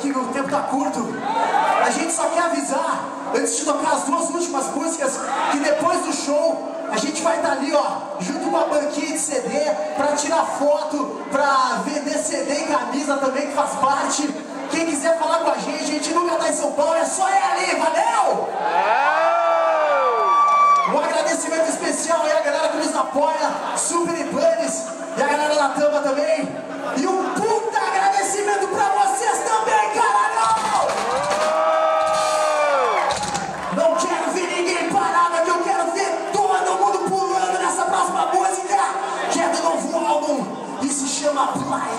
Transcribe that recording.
aqui, o tempo tá curto. A gente só quer avisar, antes de tocar as duas últimas músicas, que depois do show a gente vai estar tá ali, ó, junto com a banquinha de CD, pra tirar foto, pra vender CD e camisa também, que faz parte. Quem quiser falar com a gente, a gente nunca tá em São Paulo, é só ir ali, valeu! Um agradecimento especial aí a galera que nos apoia, Super Planes, e a galera da Tamba também. E um multiply.